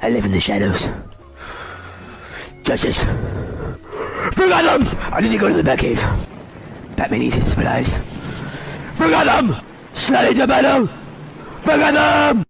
I live in the shadows. Justice. Bring! I need to go to the Batcave. Batman needs his supplies. Bring on them! Slally the battle! Bring!